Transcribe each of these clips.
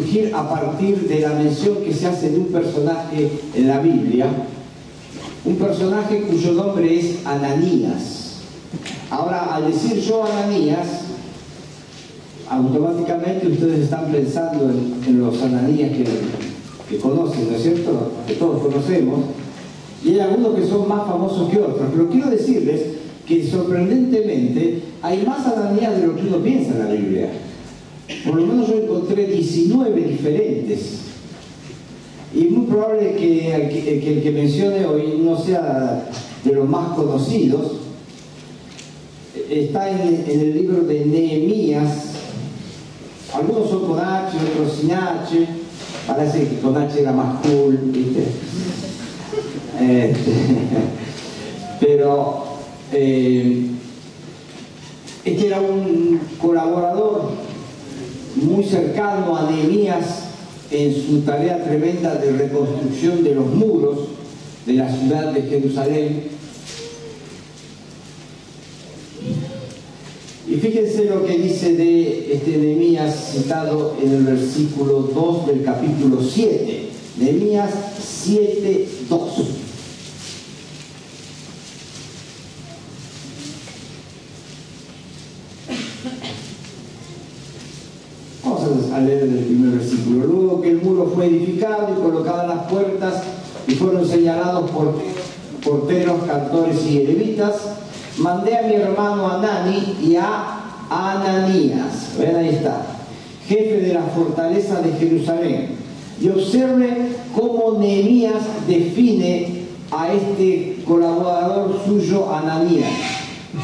surgir a partir de la mención que se hace de un personaje en la Biblia, un personaje cuyo nombre es Ananías. Ahora, al decir yo Ananías, automáticamente ustedes están pensando en, los Ananías que, que conocen, ¿no es cierto? Que todos conocemos. Y hay algunos que son más famosos que otros, pero quiero decirles que sorprendentemente hay más Ananías de lo que uno piensa en la Biblia. Por lo menos yo encontré 19 diferentes. Y muy probable que, el que mencione hoy no sea de los más conocidos. Está en, el libro de Nehemías. Algunos son con H, otros sin H. Parece que con H era más cool, ¿viste? Este, pero eh, este era un colaborador muy cercano a Nehemías en su tarea tremenda de reconstrucción de los muros de la ciudad de Jerusalén. Y fíjense lo que dice de este Nehemías citado en el versículo 2 del capítulo 7. Nehemías 7, 2. Edificado y colocadas las puertas y fueron señalados porteros, cantores y levitas, mandé a mi hermano Anani y a Ananías, ven ahí está, jefe de la fortaleza de Jerusalén, y observe cómo Nehemías define a este colaborador suyo, Ananías,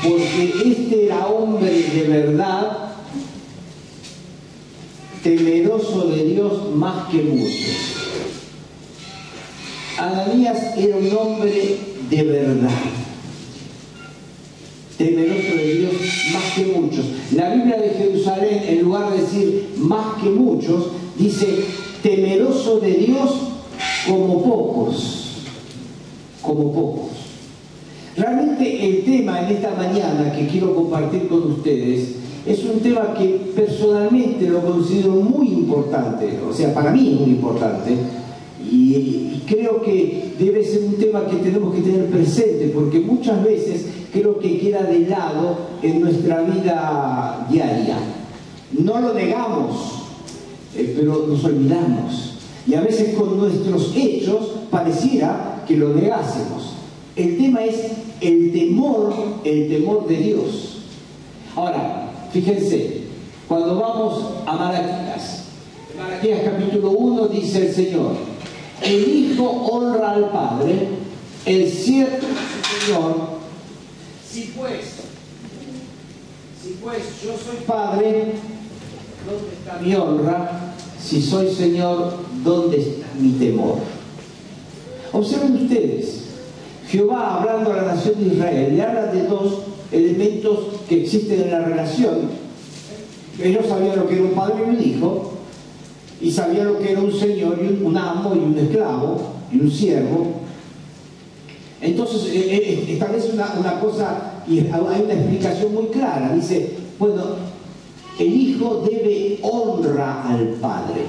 porque este era hombre de verdad temeroso de Dios más que muchos. Ananías era un hombre de verdad, temeroso de Dios más que muchos. La Biblia de Jerusalén, en lugar de decir más que muchos, dice temeroso de Dios como pocos, como pocos. Realmente el tema en esta mañana que quiero compartir con ustedes es un tema que personalmente lo considero muy importante, o sea, para mí es muy importante, y, creo que debe ser un tema que tenemos que tener presente, porque muchas veces creo que queda de lado en nuestra vida diaria. No lo negamos, eh, pero nos olvidamos. Y a veces con nuestros hechos pareciera que lo negásemos. El tema es el temor, el temor de Dios. Ahora, Fíjense, cuando vamos a Malaquías, Malaquías capítulo 1 dice el Señor, el Hijo honra al Padre, el cierto Señor, si pues, si pues yo soy Padre, ¿dónde está mi honra? Si soy Señor, ¿dónde está mi temor? Observen ustedes, Jehová hablando a la nación de Israel, le habla de dos elementos que existen en la relación. Ellos sabían lo que era un padre y un hijo, y sabían lo que era un señor, y un, amo y un esclavo, y un siervo. Entonces eh, eh, establece una, una cosa, y hay una explicación muy clara. Dice, bueno, el hijo debe honra al padre.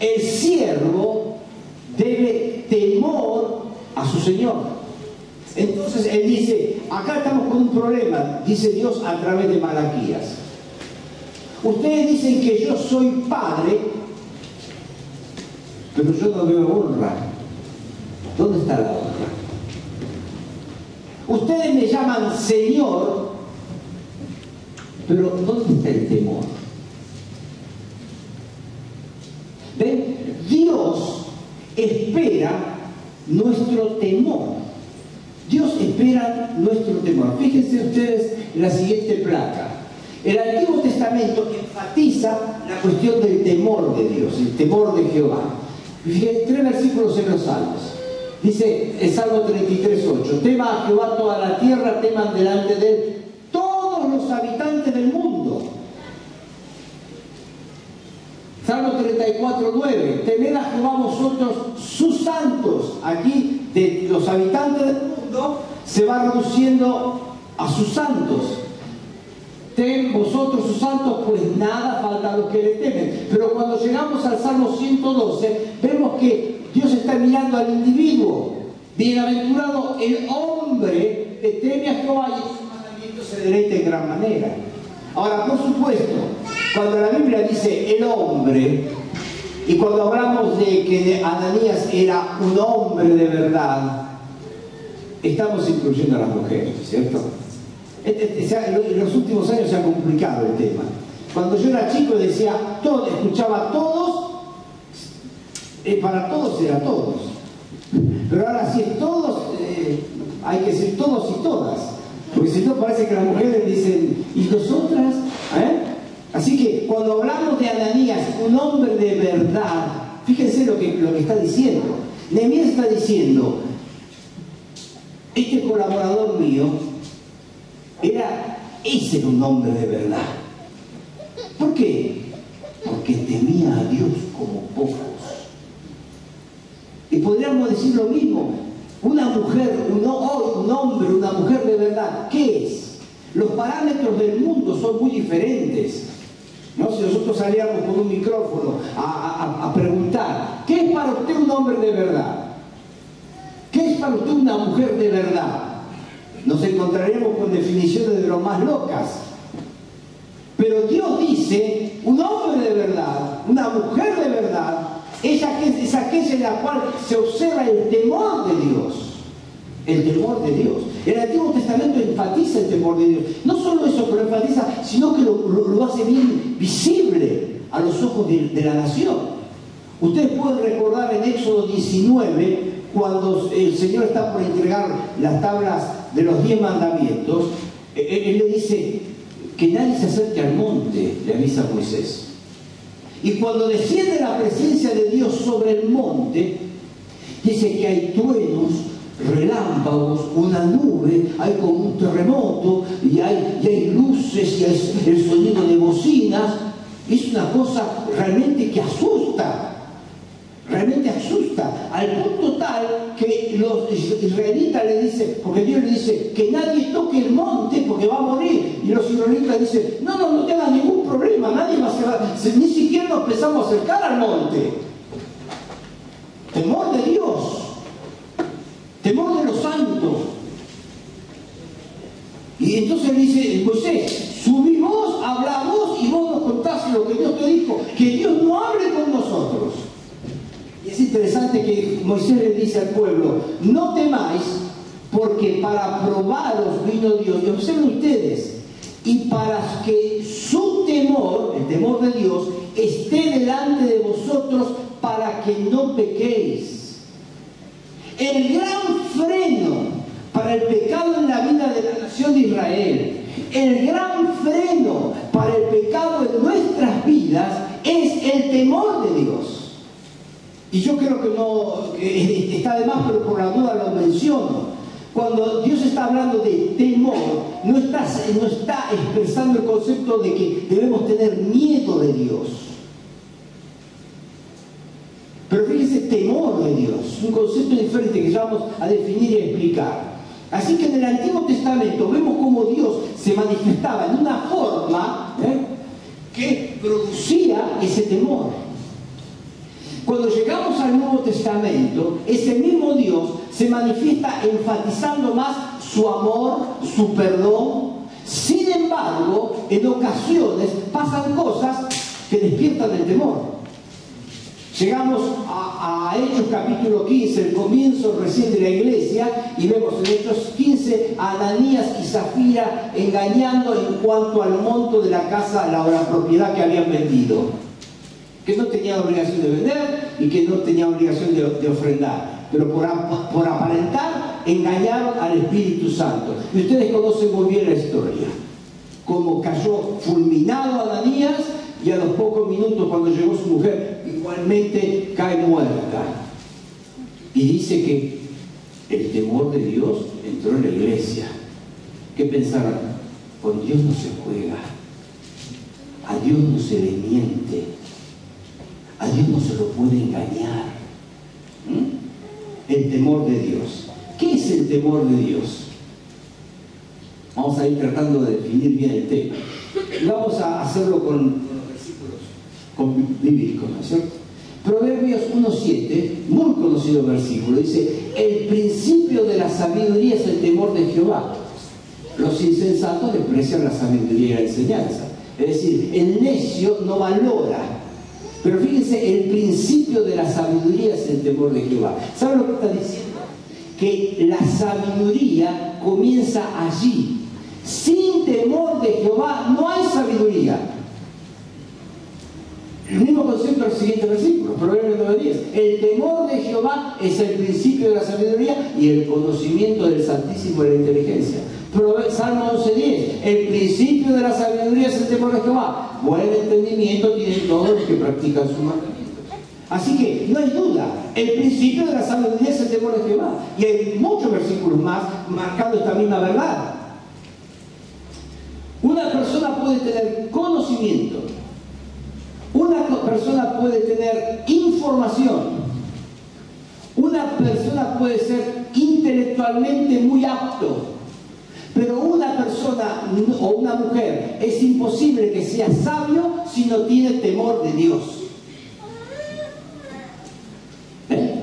El siervo debe temor a su señor. Entonces él dice, acá estamos con un problema, dice Dios a través de Malaquías. Ustedes dicen que yo soy padre, pero yo no veo honra. ¿Dónde está la honra? Ustedes me llaman Señor, pero ¿dónde está el temor? ¿Ven? Dios espera nuestro temor. Nuestro temor. Fíjense ustedes en la siguiente placa. El Antiguo Testamento enfatiza la cuestión del temor de Dios, el temor de Jehová. Fíjense, tres versículos en los Salmos. Dice el Salmo 33, 8, tema a Jehová toda la tierra, teman delante de él todos los habitantes del mundo. Salmo 34, 9, temed a Jehová vosotros sus santos. Aquí de los habitantes del mundo se va reduciendo a sus santos. Ten vosotros sus santos, pues nada falta a los que le temen. Pero cuando llegamos al Salmo 112, vemos que Dios está mirando al individuo. Bienaventurado el hombre que teme a Jehová y en sus mandamientos se deleita en gran manera. Ahora, por supuesto, cuando la Biblia dice el hombre, y cuando hablamos de que Ananías era un hombre de verdad, estamos incluyendo a las mujeres, ¿cierto? Este, este, en los últimos años se ha complicado el tema. Cuando yo era chico decía, todo, escuchaba a todos, eh, para todos era todos. Pero ahora si es todos, eh, hay que ser todos y todas. Porque si no parece que las mujeres dicen, ¿y nosotras? ¿Eh? Así que cuando hablamos de Ananías, un hombre de verdad, fíjense lo que, lo que está diciendo. Nehemías está diciendo, este colaborador mío era, ese era un hombre de verdad. ¿Por qué? Porque temía a Dios como pocos. Y podríamos decir lo mismo, una mujer, un, hombre, una mujer de verdad, ¿qué es? Los parámetros del mundo son muy diferentes. ¿no? Si nosotros salíamos con un micrófono a, preguntar, ¿qué es para usted un hombre de verdad? ¿Qué es para usted una mujer de verdad? Nos encontraremos con definiciones de lo más locas. Pero Dios dice, un hombre de verdad, una mujer de verdad, es aquella en la cual se observa el temor de Dios. El temor de Dios. El Antiguo Testamento enfatiza el temor de Dios. No solo eso, pero enfatiza, sino que lo, hace bien visible a los ojos de, la nación. Ustedes pueden recordar en Éxodo 19, cuando el Señor está por entregar las tablas de los diez mandamientos, e, e, él, le dice que nadie se acerque al monte, le avisa a Moisés. Y cuando desciende la presencia de Dios sobre el monte, dice que hay truenos, relámpagos, una nube, hay como un terremoto, y hay, hay luces, y hay el sonido de bocinas. Es una cosa realmente que asusta, realmente asusta, al punto tal que los israelitas le dicen, porque Dios le dice, que nadie toque el monte porque va a morir. Y los israelitas dicen, no, no, no tengas ningún problema, nadie va a hacer, ni siquiera nos empezamos a acercar al monte. Temor de Dios temor de los santos. Y entonces dice José, subí vos, habla vos y vos nos contás lo que Dios te dijo, que Dios no hable con nosotros. Es interesante que Moisés le dice al pueblo, no temáis, porque para probaros vino Dios, y observen ustedes, y para que su temor, el temor de Dios, esté delante de vosotros para que no pequéis. El gran freno para el pecado en la vida de la nación de Israel, el gran freno para el pecado en nuestras vidas es el temor de Dios. Y yo creo que no está de más, pero por la duda lo menciono. Cuando Dios está hablando de temor, no está, expresando el concepto de que debemos tener miedo de Dios pero fíjese, temor de Dios, un concepto diferente que ya vamos a definir y explicar. Así que en el Antiguo Testamento vemos cómo Dios se manifestaba en una forma ¿eh? que producía ese temor. Cuando llegamos al Nuevo Testamento, ese mismo Dios se manifiesta enfatizando más su amor, su perdón. Sin embargo, en ocasiones pasan cosas que despiertan el temor. Llegamos a, Hechos capítulo 15, el comienzo recién de la iglesia, y vemos en Hechos 15 a Ananías y Zafira engañando en cuanto al monto de la casa, la, la propiedad que habían vendido. Que no tenían obligación de vender y que no tenían obligación de, ofrendar. Pero por, aparentar, engañaron al Espíritu Santo. Y ustedes conocen muy bien la historia. Como cayó fulminado Ananías y a los pocos minutos cuando llegó su mujer igualmente cae muerta. Y dice que el temor de Dios entró en la iglesia. ¿Qué pensaron? Con Dios no se juega. A Dios no se le miente. A Dios no se lo puede engañar. El temor de Dios. ¿Qué es el temor de Dios? Vamos a ir tratando de definir bien el tema. Vamos a hacerlo con vivir con ¿cierto? Proverbios 1.7, muy conocido versículo, dice, el principio de la sabiduría es el temor de Jehová. Los insensatos desprecian la sabiduría y la enseñanza. Es decir, el necio no valora. Pero fíjense, el principio de la sabiduría es el temor de Jehová. ¿Saben lo que está diciendo? Que la sabiduría comienza allí. Sin temor de Jehová no hay sabiduría. El mismo concepto del siguiente versículo, Proverbios 9.10. El temor de Jehová es el principio de la sabiduría y el conocimiento del Santísimo de la inteligencia. Salmo 11.10. El principio de la sabiduría es el temor de Jehová. Buen entendimiento tienen todos los que practican sus mandamientos. Así que no hay duda, el principio de la sabiduría es el temor de Jehová. Y hay muchos versículos más marcando esta misma verdad. Una persona puede tener conocimiento una persona puede tener información. Una persona puede ser intelectualmente muy apto. Pero una persona o una mujer es imposible que sea sabio si no tiene temor de Dios. ¿Eh?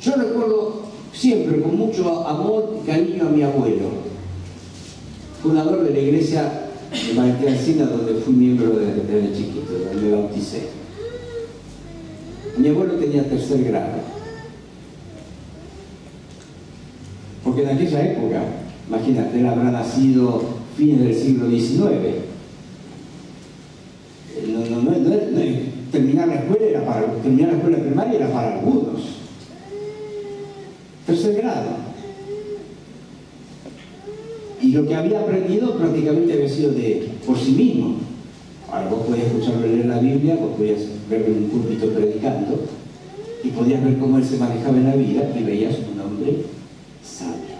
Yo recuerdo siempre con mucho amor y cariño a mi abuelo, fundador de la iglesia en Valentina donde fui miembro desde, chiquito, donde me bauticé. Mi abuelo tenía tercer grado. En aquella época, imagínate, él habrá nacido fines del siglo XIX. terminar la escuela era para terminar la escuela primaria era para algunos. Tercer grado. Y lo que había aprendido prácticamente había sido de por sí mismo. Ahora vos podías escucharlo leer la Biblia, vos podías verlo en un púlpito predicando, y podías ver cómo él se manejaba en la vida y veías un hombre sabio.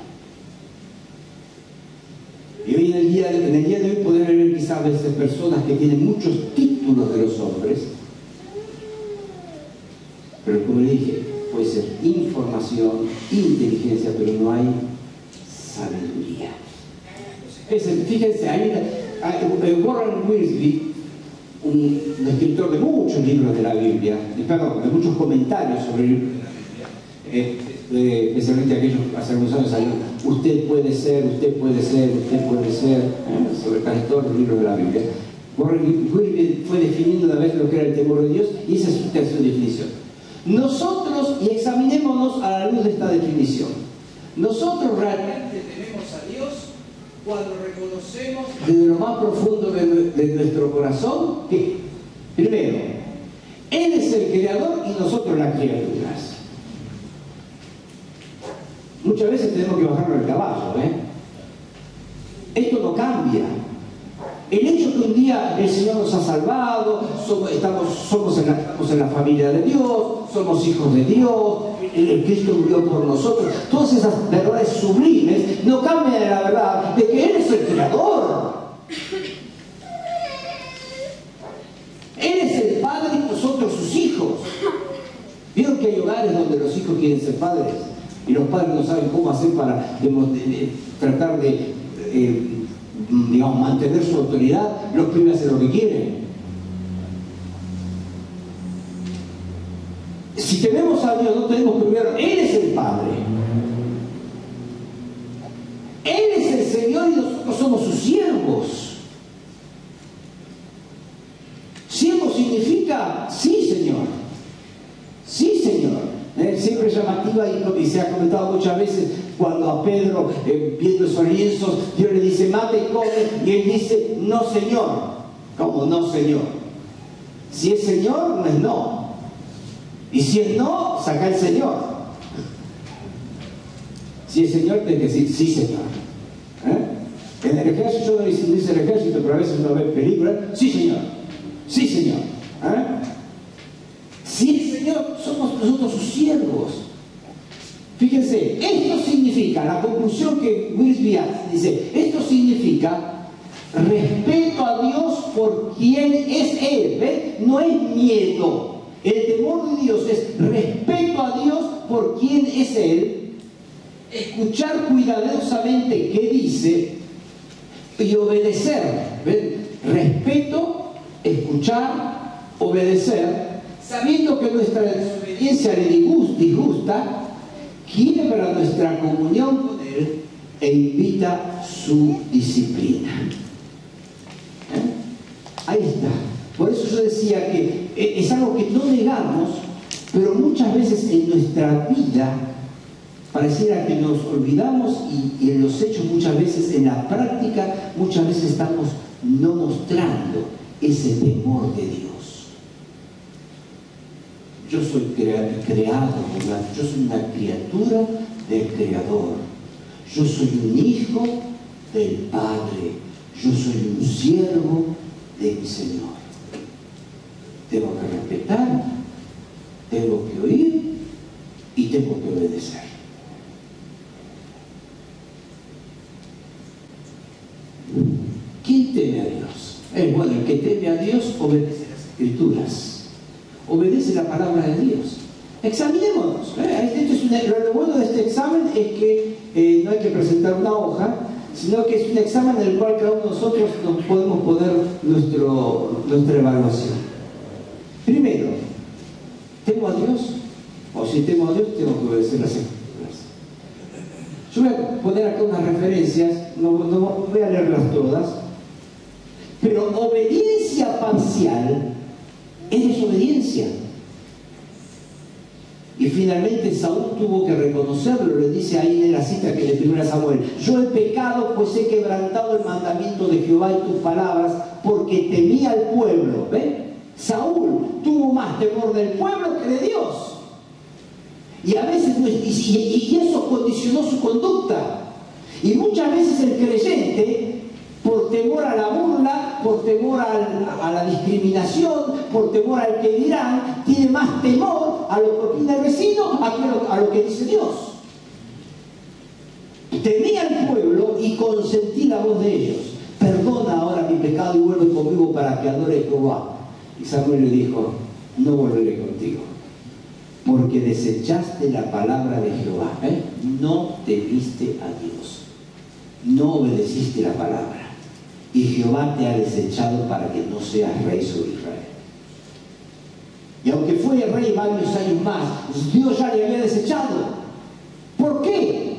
Y hoy en el día, en el día de hoy poder ver quizás a veces personas que tienen muchos títulos de los hombres, pero como le dije, puede ser información, inteligencia, pero no hay sabiduría fíjense, ahí Warren Wiersbe, un, escritor de muchos libros de la Biblia, perdón, de muchos comentarios sobre el Biblia, eh, especialmente aquellos hace algunos años usted puede ser, usted puede ser, usted puede ser, ¿eh? sobre casi todos los libros de la Biblia. Warren Wiersbe fue definiendo una vez lo que era el temor de Dios y esa es su definición. Nosotros, y examinémonos a la luz de esta definición, nosotros realmente tenemos a Dios cuando reconocemos desde lo más profundo de, nuestro corazón que, primero, Él es el creador y nosotros las criaturas. Muchas veces tenemos que bajarnos el caballo, ¿eh? Esto no cambia. El hecho que un día el Señor nos ha salvado, somos, estamos, somos, en la, familia de Dios, somos hijos de Dios, el, Cristo murió por nosotros, todas esas verdades sublimes no cambian la verdad de que Él es el creador. Él es el padre y nosotros sus hijos. Vieron que hay hogares donde los hijos quieren ser padres y los padres no saben cómo hacer para tratar de eh, digamos, mantener su autoridad, los pibes hacen lo que quieren. Si tenemos a Dios, no tenemos primero, Él es el Padre. Él es el Señor y nosotros somos sus siervos. Siervo significa, sí, Señor. Sí, Señor. Eh, y, se ha comentado muchas veces cuando a Pedro, eh, viendo esos lienzos, Dios le dice, mate y come, y él dice, no Señor. ¿Cómo no Señor? Si es Señor, no es no. Y si es no, saca el Señor. Si es Señor, tiene que decir, sí Señor. ¿Eh? En el ejército, no dice el ejército, pero a veces uno ve películas, sí Señor. Sí Señor. ¿Eh? Sí Señor, somos nosotros sus siervos. Fíjense, esto significa, la conclusión que Díaz dice, esto significa respeto a Dios por quien es Él, ¿ves? No es miedo. El temor de Dios es respeto a Dios por quien es Él, escuchar cuidadosamente qué dice y obedecer. Respeto escuchar, obedecer, sabiendo que nuestra desobediencia le disgusta, quiebra nuestra comunión con Él e invita su disciplina. ¿Eh? Ahí está. Por eso yo decía que es algo que no negamos, pero muchas veces en nuestra vida pareciera que nos olvidamos y, en los hechos muchas veces, en la práctica, muchas veces estamos no mostrando ese temor de Dios. Yo soy creado, yo soy una criatura del Creador. Yo soy un hijo del Padre. Yo soy un siervo de mi Señor. Tengo que respetar, tengo que oír y tengo que obedecer. ¿Quién teme a Dios? Es bueno, el que teme a Dios obedece las escrituras, obedece la palabra de Dios. Examinémonos. ¿eh? lo bueno de este examen es que eh, no hay que presentar una hoja, sino que es un examen en el cual cada uno de nosotros nos podemos poner nuestro, nuestra evaluación. Primero, ¿temo a Dios? O si temo a Dios, tengo que obedecer las escrituras. Yo voy a poner acá unas referencias, no, voy a leerlas todas, pero obediencia parcial es desobediencia. Y finalmente Saúl tuvo que reconocerlo, le dice ahí en la cita que le pidió a Samuel, yo he pecado pues he quebrantado el mandamiento de Jehová y tus palabras porque temía al pueblo. ¿Ven? Saúl tuvo más temor del pueblo que de Dios. Y a veces, y, eso condicionó su conducta. Y muchas veces el creyente, por temor a la burla, por temor a, la discriminación, por temor al que dirán, tiene más temor a lo que opina el vecino a, a lo que dice Dios. Temía al pueblo y consentí la voz de ellos. Perdona ahora mi pecado y vuelve conmigo para que adore Jehová. Y Samuel le dijo, no volveré contigo, porque desechaste la palabra de Jehová, ¿eh? no temiste a Dios, no obedeciste la palabra, y Jehová te ha desechado para que no seas rey sobre Israel. Y aunque fue rey varios años más, Dios ya le había desechado. ¿Por qué?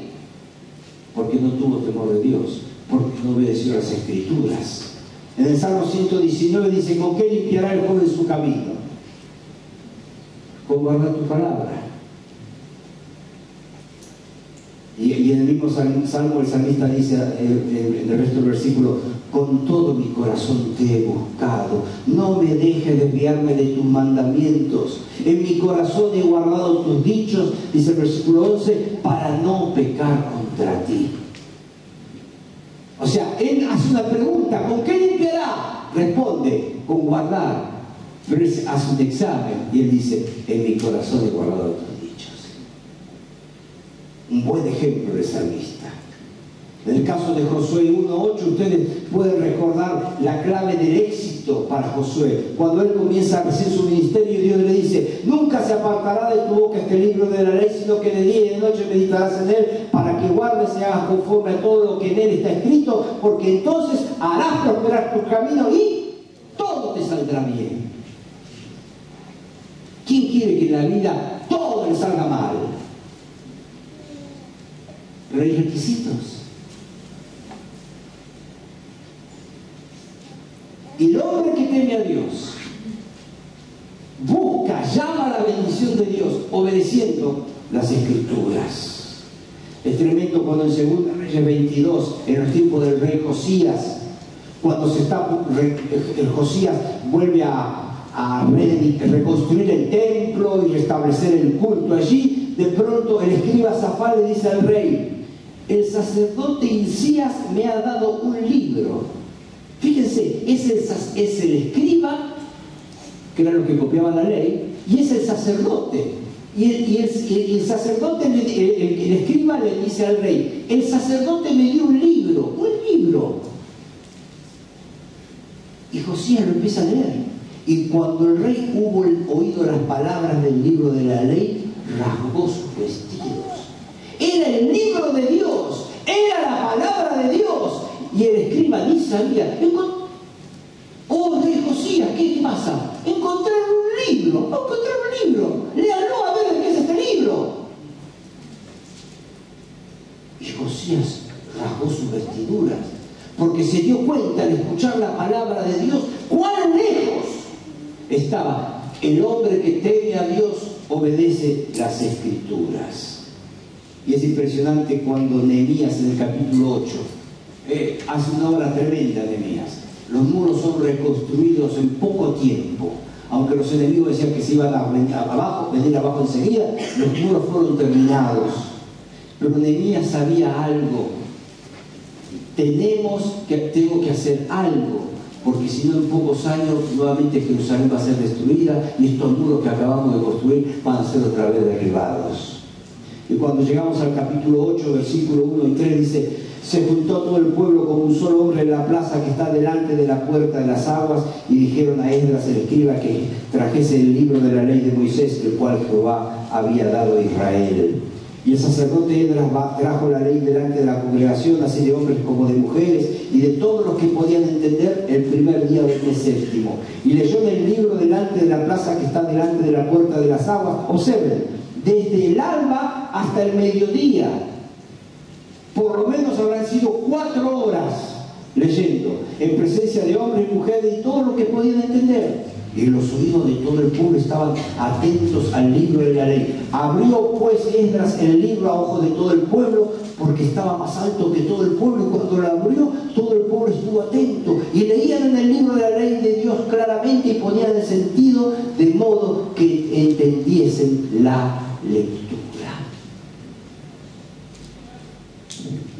Porque no tuvo temor de Dios, porque no obedeció las escrituras. En el Salmo 119 dice, ¿con qué limpiará el joven su camino? Con guardar tu palabra. Y, en el mismo Salmo el salmista dice en, el resto del versículo, con todo mi corazón te he buscado, no me dejes desviarme de tus mandamientos, en mi corazón he guardado tus dichos, dice el versículo 11, para no pecar contra ti. O sea, él hace una pregunta, ¿con qué limpiará? Responde, con guardar. Pero él hace un examen y él dice, en mi corazón he guardado tus dichos. Un buen ejemplo de salmista. En el caso de Josué 1.8, ustedes pueden recordar la clave del éxito para Josué. Cuando él comienza a hacer su ministerio, Dios le dice, nunca se apartará de tu boca este libro de la ley, sino que de día y de noche meditarás en él, para que guardes y hagas conforme a todo lo que en él está escrito, porque entonces harás prosperar tu camino y todo te saldrá bien. ¿Quién quiere que en la vida todo le salga mal? Pero hay requisitos. El hombre que teme a Dios busca, llama la bendición de Dios, obedeciendo las escrituras. Es tremendo cuando en 2 Reyes 22, en el tiempo del rey Josías, cuando se está, el Josías vuelve a, reconstruir el templo y restablecer el culto allí, de pronto el escriba Zafar le dice al rey, el sacerdote Incías me ha dado un libro Fíjense, es el, escriba, que era lo que copiaba la ley, y es el sacerdote. Y el, sacerdote, el, escriba le dice al rey, el sacerdote me dio un libro, un libro. Y Josías lo empieza a leer. Y cuando el rey hubo oído las palabras del libro de la ley, rasgó sus vestidos. Era el libro de Dios, era la palabra de Dios. Y el escriba ni sabía. Oh, rey Josías, ¿qué pasa? Encontrar un libro, encontrar un libro. Léalo a ver qué es este libro. Y Josías rasgó sus vestiduras, porque se dio cuenta al escuchar la palabra de Dios cuán lejos estaba el hombre que teme a Dios, obedece las escrituras. Y es impresionante cuando Nehemías en el capítulo 8 eh, hace una obra tremenda, Nehemías. Los muros son reconstruidos en poco tiempo. Aunque los enemigos decían que se iban a venir abajo, venir abajo enseguida, los muros fueron terminados. Pero Nehemías sabía algo. Tenemos que, tengo que hacer algo porque si no en pocos años nuevamente Jerusalén va a ser destruida y estos muros que acabamos de construir van a ser otra vez derribados. Y cuando llegamos al capítulo 8, versículo 1 y 3 dice, se juntó todo el pueblo como un solo hombre en la plaza que está delante de la puerta de las aguas y dijeron a Esdras el escriba que trajese el libro de la ley de Moisés, el cual Jehová había dado a Israel. Y el sacerdote Edras trajo la ley delante de la congregación, así de hombres como de mujeres, y de todos los que podían entender el primer día del mes séptimo. Y leyó el libro delante de la plaza que está delante de la puerta de las aguas. Observen, desde el alba hasta el mediodía, por lo menos habrán sido cuatro horas leyendo, en presencia de hombres y mujeres y todo lo que podían entender y los oídos de todo el pueblo estaban atentos al libro de la ley. Abrió pues Esdras el libro a ojos de todo el pueblo porque estaba más alto que todo el pueblo y cuando lo abrió todo el pueblo estuvo atento y leían en el libro de la ley de Dios claramente y ponían el sentido de modo que entendiesen la lectura.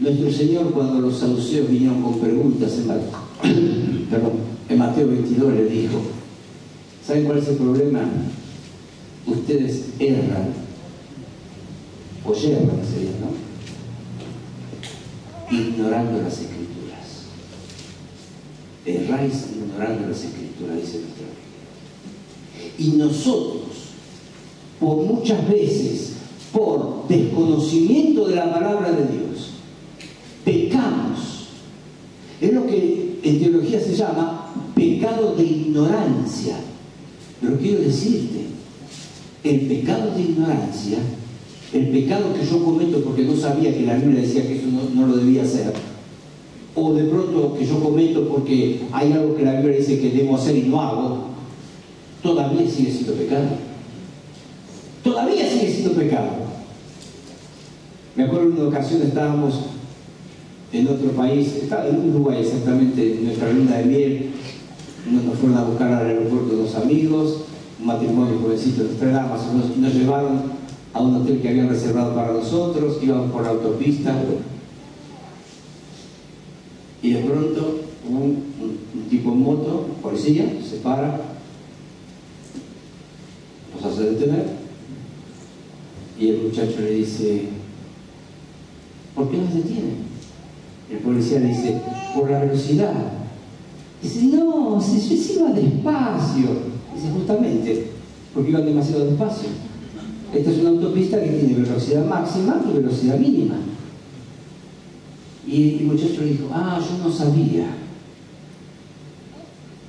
Nuestro Señor cuando los saduceos vinieron con preguntas en Mateo, en Mateo 22 le dijo, ¿Saben cuál es el problema? Ustedes erran, o yerran sería, ¿no? Ignorando las escrituras. Erráis ignorando las escrituras, dice nuestra Biblia. Y nosotros, por muchas veces, por desconocimiento de la palabra de Dios, pecamos. Es lo que en teología se llama pecado de ignorancia. Pero quiero decirte, el pecado de ignorancia, el pecado que yo cometo porque no sabía que la Biblia decía que eso no, lo debía hacer, o de pronto que yo cometo porque hay algo que la Biblia dice que debo hacer y no hago, todavía sigue siendo pecado. Todavía sigue siendo pecado. Me acuerdo en una ocasión estábamos en otro país, estaba en Uruguay exactamente, en nuestra luna de miel, nos fueron a buscar al aeropuerto dos amigos, un matrimonio jovencito de tres damas, nos, nos llevaron a un hotel que habían reservado para nosotros, íbamos por la autopista y de pronto un, tipo en moto, policía, se para, nos hace detener y el muchacho le dice, ¿por qué nos detiene? El policía le dice, por la velocidad. Dice, no, si yo iba despacio. Dice, justamente, porque iban demasiado despacio. Esta es una autopista que tiene velocidad máxima y velocidad mínima. Y el muchacho dijo, ah, yo no sabía.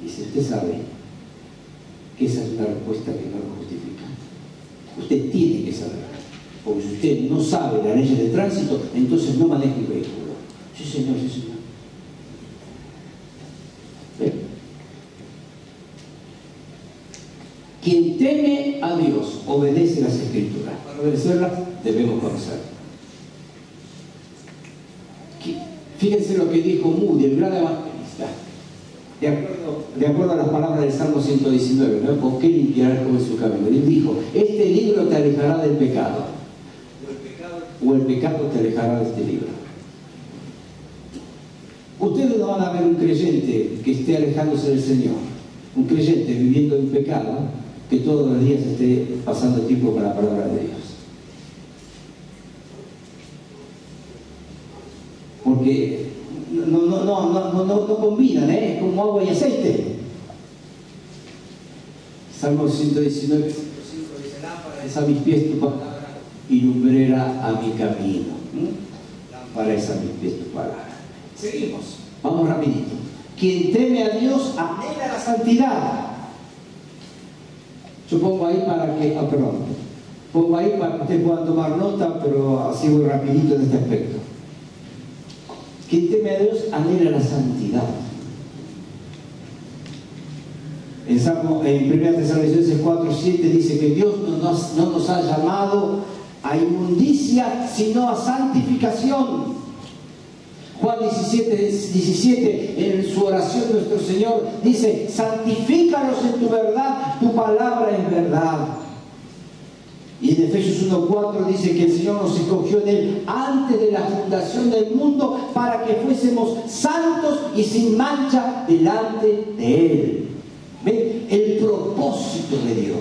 Dice, usted sabe que esa es una respuesta que no lo justifica. Usted tiene que saber. Porque si usted no sabe la ley de tránsito, entonces no maneja el vehículo. Sí, señor, sí, señor. Quien teme a Dios obedece las escrituras. Para obedecerlas debemos conocer. Fíjense lo que dijo Moody, el gran evangelista. De acuerdo, de acuerdo, a las palabras del Salmo 119, ¿no? ¿Con qué limpiarás como su camino? Él dijo, este libro te alejará del el pecado, o el pecado te alejará de este libro. Ustedes no van a ver un creyente que esté alejándose del Señor, un creyente viviendo en pecado, que todos los días esté pasando tiempo con la palabra de Dios. Porque no, no, no, no, no, combinan, ¿eh? es como agua y aceite. Salmo 119, 5 dice, lámpara es a mis pies tu palabra y lumbrera a mi camino. Lámpara es a mis pies tu palabra. Seguimos, vamos rapidito. quien teme a Dios anhela la santidad. Yo pongo ahí para que, ah, perdón, pongo ahí para que ustedes puedan tomar nota, pero así voy rapidito en este aspecto. Quien teme a Dios anhela la santidad. En, Salmo, en 1 Tesalonicenses 4, 7 dice que Dios no nos, no nos ha llamado a inmundicia, sino a santificación. Juan 17, 17, en su oración nuestro Señor dice, santifícalos en tu verdad, tu palabra es verdad. Y en Efesios 1.4 dice que el Señor nos escogió en Él antes de la fundación del mundo para que fuésemos santos y sin mancha delante de Él. ¿Ven? El propósito de Dios.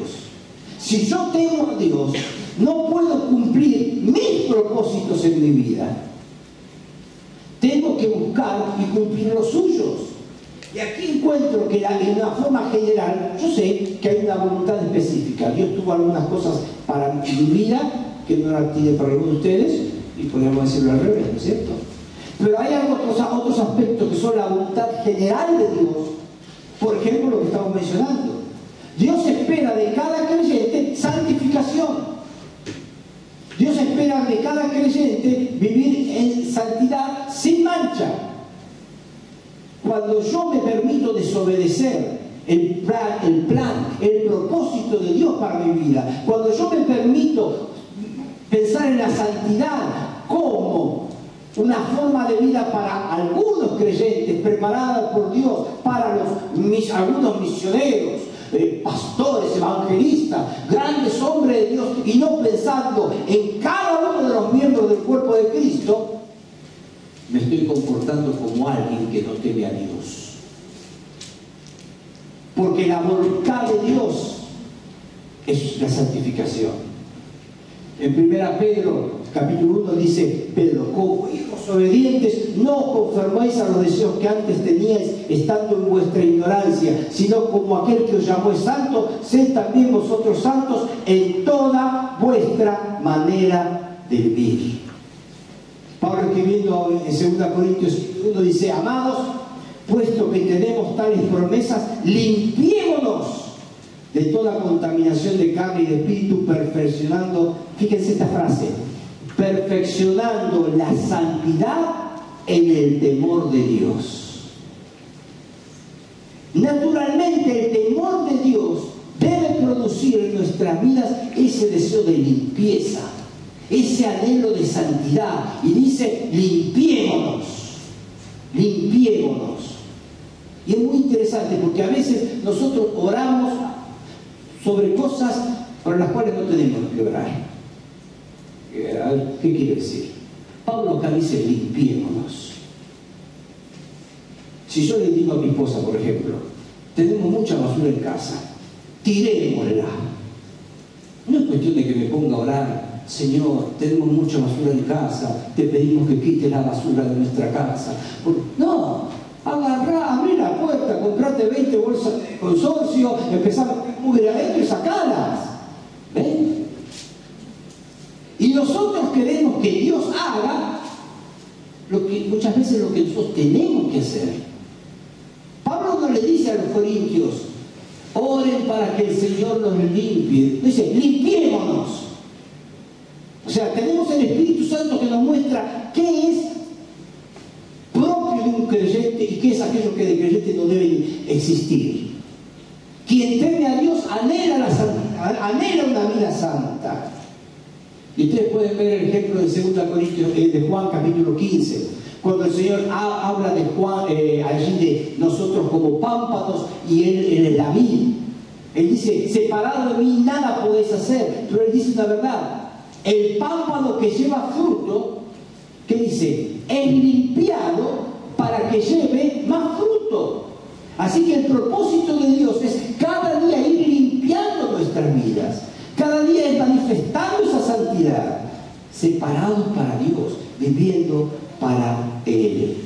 Si yo a Dios, no puedo cumplir mis propósitos en mi vida. Tengo que buscar y cumplir los suyos. Y aquí encuentro que en una forma general, yo sé que hay una voluntad específica. Dios tuvo algunas cosas para mi vida que no la tiene para algunos de ustedes, y podríamos decirlo al revés, ¿no es cierto? Pero hay otros, otros aspectos que son la voluntad general de Dios. Por ejemplo, lo que estamos mencionando. Dios espera de cada creyente santificación. Dios espera de cada creyente vivir Cuando yo me permito desobedecer el plan, el propósito de Dios para mi vida, cuando yo me permito pensar en la santidad como una forma de vida para algunos creyentes, preparada por Dios para los, algunos misioneros, eh, pastores, evangelistas, grandes hombres de Dios, y no pensando en cada uno de los miembros del cuerpo de Cristo, me estoy comportando como alguien que no teme a Dios. Porque la voluntad de Dios es la santificación. En 1 Pedro, capítulo 1, dice Pedro, como hijos obedientes, no conformáis a los deseos que antes teníais estando en vuestra ignorancia, sino como aquel que os llamó es santo, sed también vosotros santos en toda vuestra manera de vivir. Pablo escribiendo en 2 Corintios 1 dice, amados, puesto que tenemos tales promesas, limpiémonos de toda contaminación de carne y de espíritu, perfeccionando, fíjense esta frase, perfeccionando la santidad en el temor de Dios. Naturalmente el temor de Dios debe producir en nuestras vidas ese deseo de limpieza, ese anhelo de santidad. Y dice, limpiémonos, limpiémonos. Y es muy interesante porque a veces nosotros oramos sobre cosas para las cuales no tenemos que orar. Eh, ¿Qué quiere decir? Pablo acá dice limpiémonos. Si yo le digo a mi esposa, por ejemplo, tenemos mucha basura en casa, tirémosla. No es cuestión de que me ponga a orar, Señor, tenemos mucha basura en casa, te pedimos que quites la basura de nuestra casa. No, agarrá, abrí la puerta, comprate 20 bolsas de consorcio, empezá a mugre adentro y sacalas. ¿Ven? Y nosotros queremos que Dios haga lo que muchas veces lo que nosotros tenemos que hacer. Pablo no le dice a los corintios, oren para que el Señor nos limpie. Dice, limpiémonos. O sea, tenemos el Espíritu Santo que nos muestra qué es un creyente y qué es aquello que de creyente no debe existir. Quien teme a Dios anhela, la anhela una vida santa. Y ustedes pueden ver el ejemplo de 2 Corintios, eh, de Juan capítulo 15, cuando el Señor habla de Juan, eh, allí de nosotros como pámpanos y Él, es la vid. Él dice, separado de mí nada podéis hacer, pero Él dice una verdad. El pámpano que lleva fruto, ¿qué dice? Es limpiado para que lleve más fruto. Así que el propósito de Dios es cada día ir limpiando nuestras vidas, cada día es manifestando esa santidad, separados para Dios, viviendo para Él.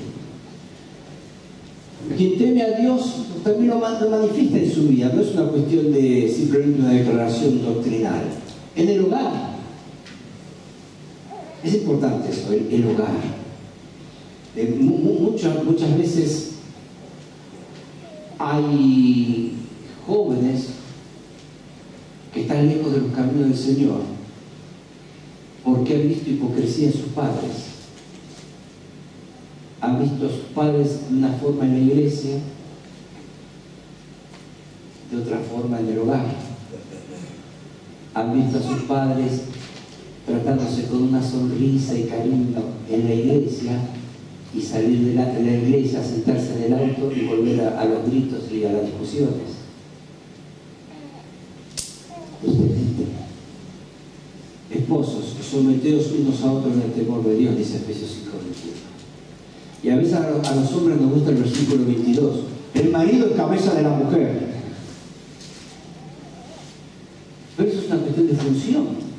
Quien teme a Dios también lo manifiesta en su vida, no es una cuestión de simplemente una declaración doctrinal. En el hogar, es importante eso, el hogar muchas, veces hay jóvenes que están lejos de los caminos del Señor porque han visto hipocresía en sus padres. Han visto a sus padres de una forma en la iglesia, de otra forma en el hogar. Han visto a sus padres tratándose con una sonrisa y cariño en la iglesia y salir de la, iglesia, sentarse en el auto y volver a, los gritos y a las discusiones. Esposos, someteos unos a otros en el temor de Dios, dice Efesios 5, Y a veces a los hombres nos gusta el versículo 22. El marido es cabeza de la mujer. Pero eso es una cuestión de función.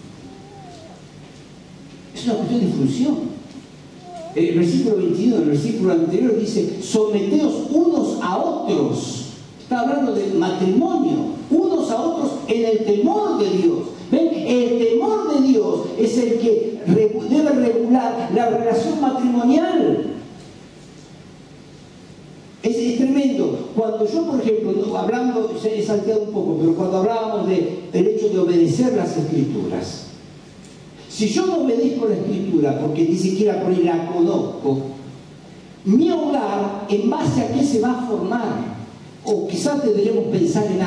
Es una cuestión de función el versículo 21, el versículo anterior dice, someteos unos a otros. Está hablando de matrimonio, unos a otros en el temor de Dios. ¿Ven? El temor de Dios es el que debe regular la relación matrimonial. Es, tremendo. Cuando yo, por ejemplo, hablando, he salteado un poco, pero cuando hablábamos del hecho de obedecer las escrituras, si yo no obedezco la escritura porque ni siquiera por ahí la conozco, mi hogar, ¿en base a qué se va a formar? O quizás deberíamos pensar en,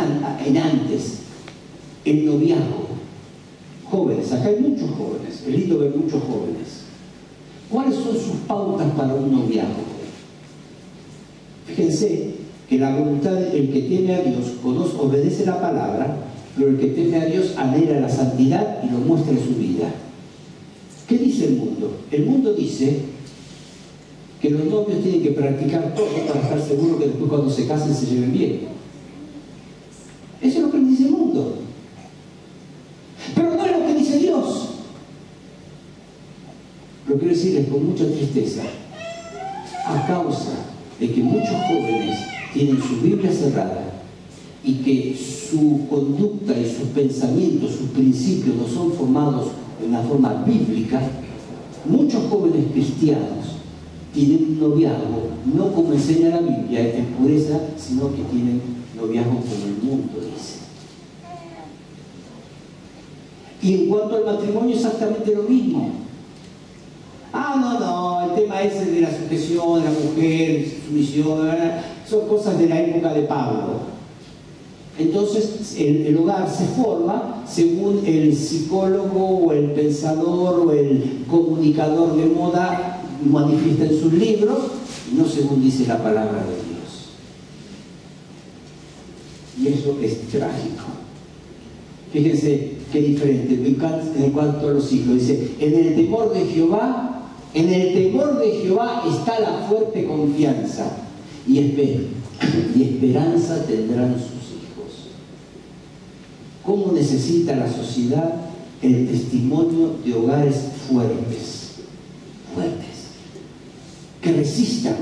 en antes, el noviazgo. Jóvenes, acá hay muchos jóvenes, es lindo ver muchos jóvenes. ¿Cuáles son sus pautas para un noviazgo? Fíjense que la voluntad, el que tiene a Dios, obedece la palabra, pero el que teme a Dios anhela la santidad y lo muestra en su vida. ¿Qué dice el mundo? El mundo dice que los novios tienen que practicar todo para estar seguros que después cuando se casen se lleven bien. Eso es lo que dice el mundo. Pero no es lo que dice Dios. Lo quiero decirles con mucha tristeza, a causa de que muchos jóvenes tienen su Biblia cerrada y que su conducta y sus pensamientos, sus principios no son formados de una forma bíblica, muchos jóvenes cristianos tienen noviazgo, no como enseña la Biblia, en pureza, sino que tienen noviazgo como el mundo dice. Y en cuanto al matrimonio, exactamente lo mismo. Ah, no, no, el tema ese de la sujeción de la mujer, sumisión, son cosas de la época de Pablo. Entonces el, hogar se forma según el psicólogo o el pensador o el comunicador de moda manifiesta en sus libros, no según dice la palabra de Dios. Y eso es trágico. Fíjense qué diferente en cuanto a los hijos. Dice, en el temor de Jehová, en el temor de Jehová está la fuerte confianza y, y esperanza tendrán sus cómo necesita la sociedad el testimonio de hogares fuertes, fuertes, que resistan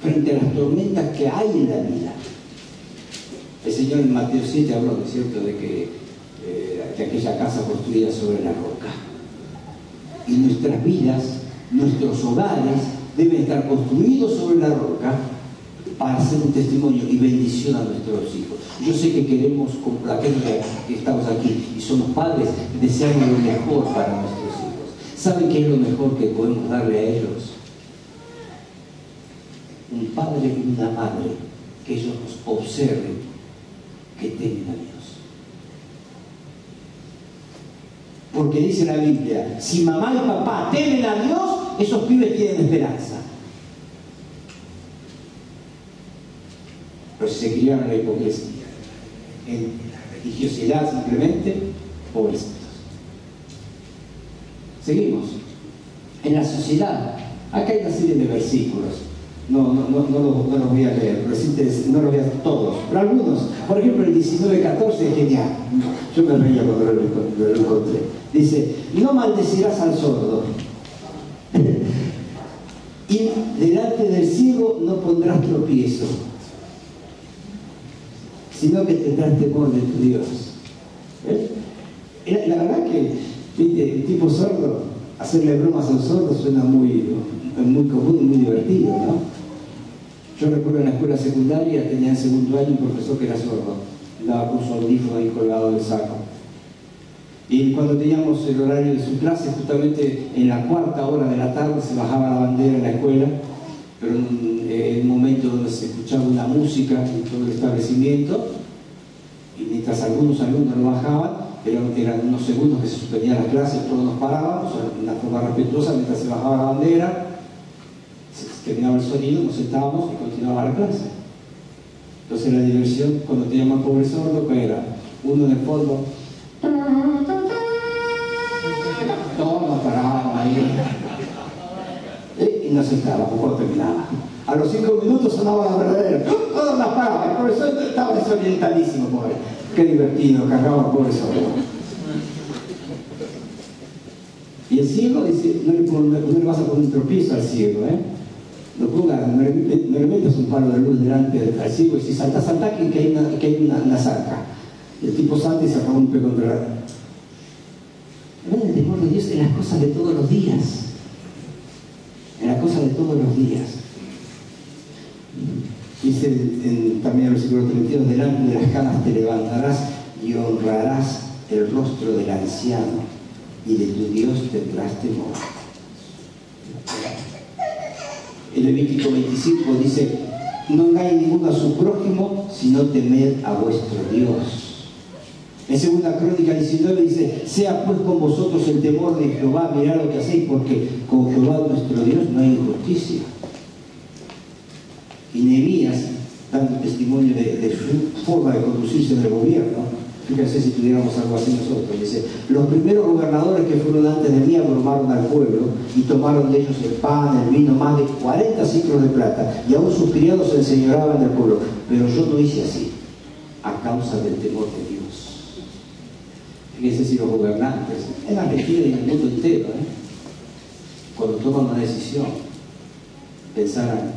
frente a las tormentas que hay en la vida. El Señor en Mateo 7 habló, ¿no es cierto?, de que eh, de aquella casa construida sobre la roca. Y nuestras vidas, nuestros hogares deben estar construidos sobre la roca para hacer un testimonio y bendición a nuestros hijos. Yo sé que queremos, como aquellos que estamos aquí y somos padres, deseamos lo mejor para nuestros hijos. ¿Saben qué es lo mejor que podemos darle a ellos? Un padre y una madre que ellos nos observen que temen a Dios. Porque dice la Biblia, si mamá y papá temen a Dios, esos pibes tienen esperanza. Pero si se criaron en la hipocresía, en la religiosidad simplemente, pobrecitos. Seguimos. En la sociedad, acá hay una serie de versículos. No, no, los voy a leer, no los voy a todos, pero algunos. Por ejemplo, el 19-14 es genial. Yo me reía cuando lo, encontré. Dice, no maldecirás al sordo. y delante del ciego no pondrás tropiezo sino que tendrás temor de tu Dios. La verdad que, viste, el tipo sordo, hacerle bromas a un sordo suena muy, muy común muy divertido, ¿no? Yo recuerdo en la escuela secundaria, tenía en segundo año un profesor que era sordo, daba con su audífono ahí colgado del saco. Y cuando teníamos el horario de su clase, justamente en la cuarta hora de la tarde se bajaba la bandera en la escuela, pero en un momento donde se escuchaba una música en todo el establecimiento, y mientras algunos alumnos lo bajaban, eran, eran unos segundos que se suspendía la clase, todos nos parábamos, de una forma respetuosa, mientras se bajaba la bandera, se terminaba el sonido, nos sentábamos y continuaba la clase. Entonces la diversión, cuando teníamos al pobre sordo, que era uno en el fondo, y nos sentábamos cuando terminaba. A los cinco minutos sonaba la verdadera, todos nos parábamos, el profesor estaba desorientadísimo, pobre. Qué divertido, cargaba al pobre sordo. Y el ciego dice, no le, no le vas a poner un tropiezo al ciego, ¿eh? no ponga, no le, metas un palo de luz delante del ciego y si salta, salta, que, hay, una, que hay una, una. El tipo salta y se rompe contra la... El temor de Dios en las cosas de todos los días. En las cosas de todos los días. Dice en, también el versículo 32, delante de las canas te levantarás y honrarás el rostro del anciano y de tu Dios tendrás temor. El Levítico 25 dice, no engañe ninguno a su prójimo, sino temed a vuestro Dios. En segunda crónica 19 dice, sea pues con vosotros el temor de Jehová, mirad lo que hacéis, porque con Jehová nuestro Dios no hay injusticia. Y Nehemías, dando testimonio de, su forma de conducirse en el gobierno, Fíjense si tuviéramos algo así nosotros. Dice, los primeros gobernadores que fueron antes de mí abrumaron al pueblo y tomaron de ellos el pan, el vino, más de 40 ciclos de plata, y aún sus criados se enseñoraban del pueblo. Pero yo no hice así, a causa del temor de Dios. Fíjense si los gobernantes, en Argentina y en el mundo entero, ¿eh? cuando toman una decisión, pensaran,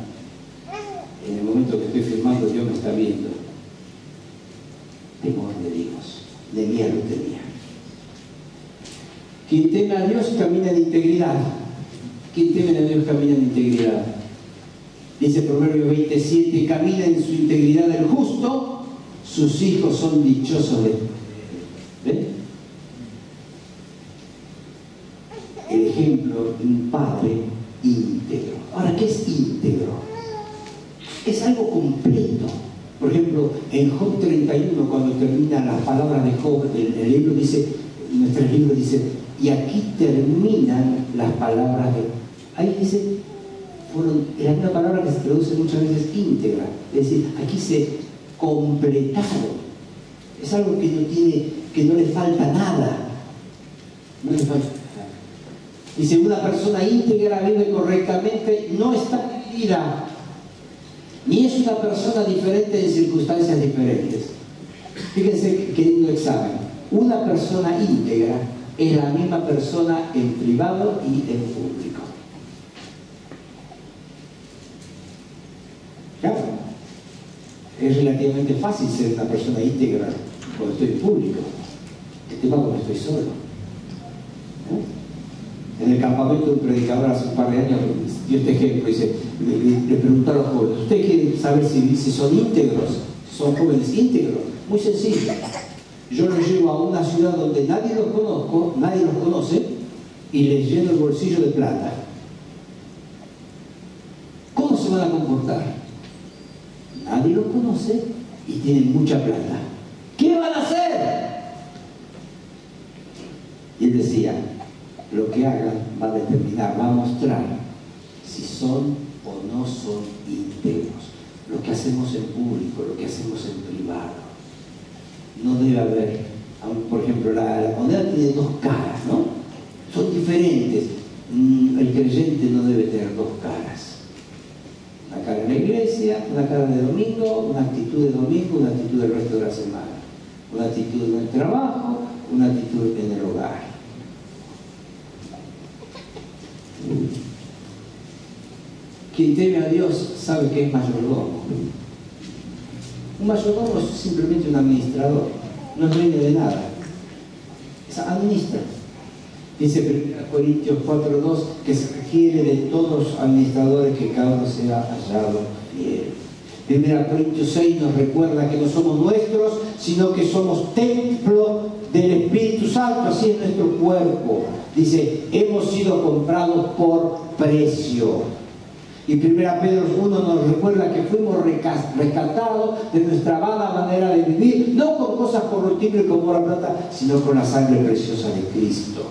en el momento que estoy firmando, Dios me está viendo temor de Dios. De lo tenía. Quien teme a Dios camina en integridad. Quien teme a Dios camina en integridad. Dice Proverbio 27, camina en su integridad el justo, sus hijos son dichosos de ¿Ven? El ejemplo de un padre íntegro. Ahora, ¿qué es íntegro? Es algo completo por ejemplo, en Job 31, cuando termina las palabras de Job, el, libro dice, nuestro libro dice, y aquí terminan las palabras de... Ahí dice, fueron, la misma palabra que se traduce muchas veces íntegra, es decir, aquí se completaron. Es algo que no tiene, que no le falta nada. No le falta nada. Dice, una persona íntegra vive correctamente, no está perdida, ni es una persona diferente en circunstancias diferentes. Fíjense qué lindo examen. Una persona íntegra es la misma persona en privado y en público. Claro, es relativamente fácil ser una persona íntegra cuando estoy en público. El tema cuando estoy solo. El campamento de un predicador hace un par de años dio este ejemplo, dice, le, preguntó a los jóvenes, ¿usted quiere saber si, si son íntegros? ¿Son jóvenes íntegros? Muy sencillo. Yo los llevo a una ciudad donde nadie los conozco, nadie los conoce, y les lleno el bolsillo de plata. ¿Cómo se van a comportar? Nadie los conoce y tienen mucha plata. ¿Qué van a hacer? Y él decía, lo que hagan va a determinar, va a mostrar si son o no son íntegros. Lo que hacemos en público, lo que hacemos en privado. No debe haber, por ejemplo, la, moneda tiene dos caras, ¿no? Son diferentes. Mm, el creyente no debe tener dos caras. Una cara en la iglesia, una cara de domingo, una actitud de domingo, una actitud del resto de la semana. Una actitud en el trabajo, una actitud en el hogar. Quien teme a Dios sabe que es mayordomo. Un mayordomo es simplemente un administrador, no es dueño de nada. Es administra. Dice 1 Corintios 4.2 que se requiere de todos los administradores que cada uno sea hallado fiel. Primera Corintios 6 nos recuerda que no somos nuestros, sino que somos templo del Espíritu Santo, así es nuestro cuerpo. Dice, hemos sido comprados por precio. Y primera Pedro 1 nos recuerda que fuimos rescatados de nuestra vana manera de vivir, no con cosas corruptibles como la plata, sino con la sangre preciosa de Cristo.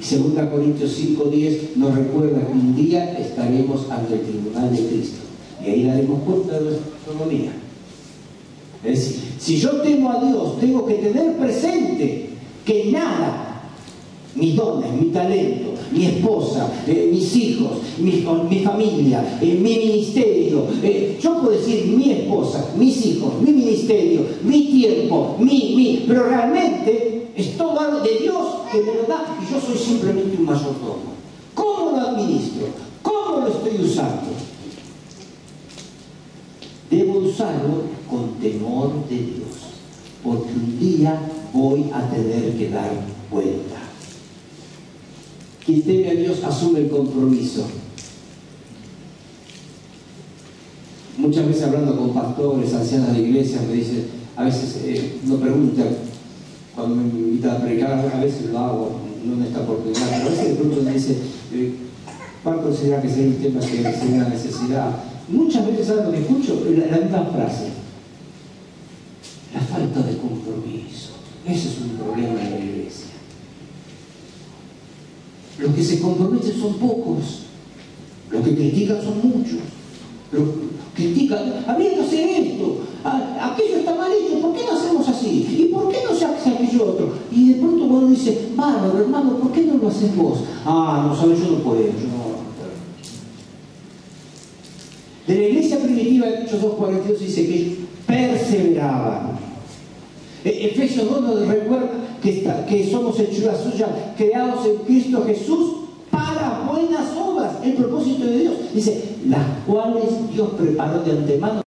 Y 2 Corintios 5.10 nos recuerda que un día estaremos ante el tribunal de Cristo. Y ahí daremos cuenta de nuestra autonomía. Es decir, si yo temo a Dios, tengo que tener presente que nada mis dones, mi talento, mi esposa, eh, mis hijos, mi, familia, eh, mi ministerio. Eh, yo puedo decir mi esposa, mis hijos, mi ministerio, mi tiempo, mi, mi, pero realmente es todo de Dios que me lo da y yo soy simplemente un mayordomo. ¿Cómo lo administro? ¿Cómo lo estoy usando? Debo usarlo con temor de Dios, porque un día voy a tener que dar cuenta. Quien teme a Dios asume el compromiso. Muchas veces hablando con pastores, ancianas de iglesia, me dicen, a veces eh, no preguntan, cuando me invitan a predicar, a veces lo hago, no en esta oportunidad, pero a veces de pronto me dicen, eh, ¿cuál considera que sea el tema que es una necesidad? Muchas veces, ¿sabes lo que escucho? La, la misma frase. La falta de compromiso. Ese es un problema en la iglesia. Los que se comprometen son pocos. Los que critican son muchos. Los critican, habría que hacer esto, aquello está mal hecho, ¿por qué no hacemos así? ¿Y por qué no se hace aquello otro? Y de pronto uno dice, bárbaro hermano, ¿por qué no lo haces vos? Ah, no sabes, yo no puedo, yo no. De la iglesia primitiva de Hechos 2.42 dice que perseveraban. E-, Efesios 2 nos recuerda que, que somos hechuras suyas, creados en Cristo Jesús para buenas obras, el propósito de Dios. Dice, las cuales Dios preparó de antemano